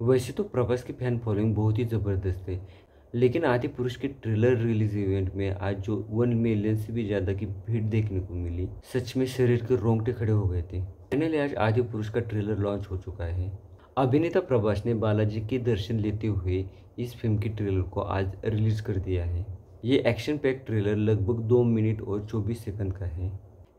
वैसे तो प्रभास की फ़ैन फॉलोइंग बहुत ही ज़बरदस्त है। लेकिन आदि पुरुष के ट्रेलर रिलीज़ इवेंट में आज जो वन मिलियन से भी ज़्यादा की भीड़ देखने को मिली, सच में शरीर के रोंगटे खड़े हो गए थे। फाइनली आज आदि पुरुष का ट्रेलर लॉन्च हो चुका है। अभिनेता प्रभास ने बालाजी के दर्शन लेते हुए इस फ़िल्म के ट्रेलर को आज रिलीज़ कर दिया है। ये एक्शन पैक ट्रेलर लगभग दो मिनट और चौबीस सेकंड का है।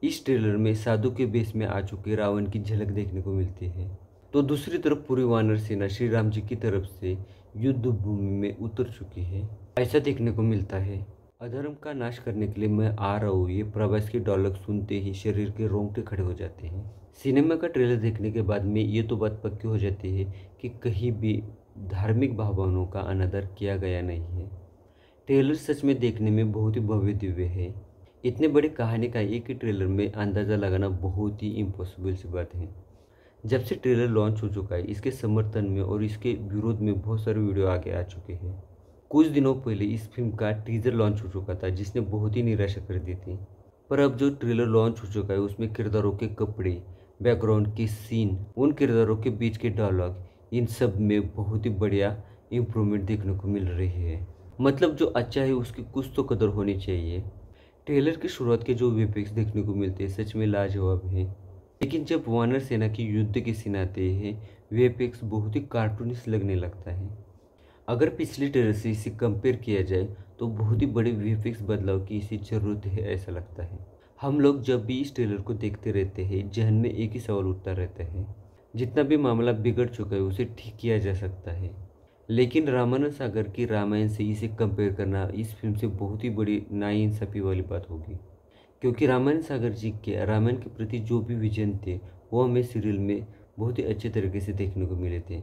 इस ट्रेलर में साधु के बेस में आ चुके रावण की झलक देखने को मिलती है। तो दूसरी तरफ़ पूरी वानर सेना श्री राम जी की तरफ़ से युद्ध भूमि में उतर चुकी है। ऐसा देखने को मिलता है। अधर्म का नाश करने के लिए मैं आ रहा हूँ। ये प्रवास की डॉलक सुनते ही शरीर के रोंगटे खड़े हो जाते हैं। सिनेमा का ट्रेलर देखने के बाद में ये तो बात पक्की हो जाती है कि कहीं भी धार्मिक भावनाओं का अनादर किया गया नहीं है। ट्रेलर सच में देखने में बहुत ही भव्य दिव्य है। इतने बड़ी कहानी का एक ही ट्रेलर में अंदाज़ा लगाना बहुत ही इम्पॉसिबल सी बात है। जब से ट्रेलर लॉन्च हो चुका है, इसके समर्थन में और इसके विरोध में बहुत सारे वीडियो आगे आ चुके हैं। कुछ दिनों पहले इस फ़िल्म का टीजर लॉन्च हो चुका था, जिसने बहुत ही निराशा कर दी थी। पर अब जो ट्रेलर लॉन्च हो चुका है, उसमें किरदारों के कपड़े बैकग्राउंड के सीन उन किरदारों के बीच के डायलॉग इन सब में बहुत ही बढ़िया इम्प्रूवमेंट देखने को मिल रही है। मतलब जो अच्छा है, उसकी कुछ तो कदर होनी चाहिए। ट्रेलर की शुरुआत के जो वेपिक्स देखने को मिलते हैं, सच में लाजवाब हैं। लेकिन जब वानर सेना की युद्ध के सीन आते हैं वीएफएक्स बहुत ही कार्टूनिस लगने लगता है। अगर पिछली ट्रेलर से इसे कंपेयर किया जाए तो बहुत ही बड़े वीएफएक्स बदलाव की इसे ज़रूरत है, ऐसा लगता है। हम लोग जब भी इस ट्रेलर को देखते रहते हैं, जहन में एक ही सवाल उठता रहता है। जितना भी मामला बिगड़ चुका है, उसे ठीक किया जा सकता है। लेकिन रामानंद सागर की रामायण से इसे कंपेयर करना इस फ़िल्म से बहुत ही बड़ी नाइंसाफ़ी वाली बात होगी। क्योंकि रामायण सागर जी के, रामायण के प्रति जो भी विजन थे, वो हमें सीरियल में बहुत ही अच्छे तरीके से देखने को मिले थे।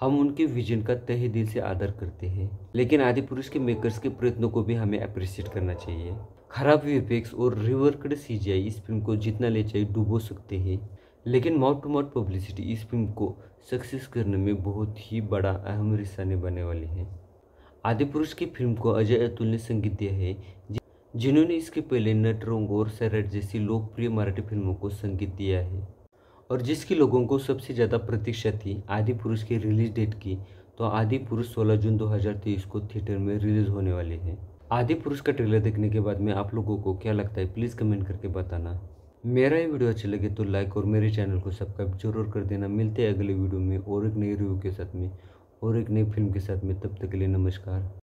हम उनके विजन का तहे दिल से आदर करते हैं, लेकिन आदि पुरुष के मेकर्स के प्रयत्नों को भी हमें अप्रिशिएट करना चाहिए। खराब वीएफएक्स और रिवर्कड सीजीआई इस फ़िल्म को जितना ले चाहिए डुबो सकते हैं, लेकिन माउथ टू माउथ पब्लिसिटी इस फ़िल्म को सक्सेस करने में बहुत ही बड़ा अहम हिस्सा निभाने वाली है। आदि पुरुष की फ़िल्म को अजय अतुल ने संगीत दिया है जिन्होंने इसके पहले नटरंग और सैरट जैसी लोकप्रिय मराठी फ़िल्मों को संगीत दिया है और जिसकी लोगों को सबसे ज़्यादा प्रतीक्षा थी, आदि पुरुष के रिलीज़ डेट की तो आदि पुरुष 16 जून 2023 को थिएटर में रिलीज़ होने वाले हैं। आदि पुरुष का ट्रेलर देखने के बाद में आप लोगों को क्या लगता है, प्लीज़ कमेंट करके बताना। मेरा ये वीडियो अच्छे लगे तो लाइक और मेरे चैनल को सब्सक्राइब ज़रूर कर देना। मिलते हैं अगले वीडियो में और एक नई रिव्यू के साथ में और एक नई फ़िल्म के साथ में। तब तक के लिए नमस्कार।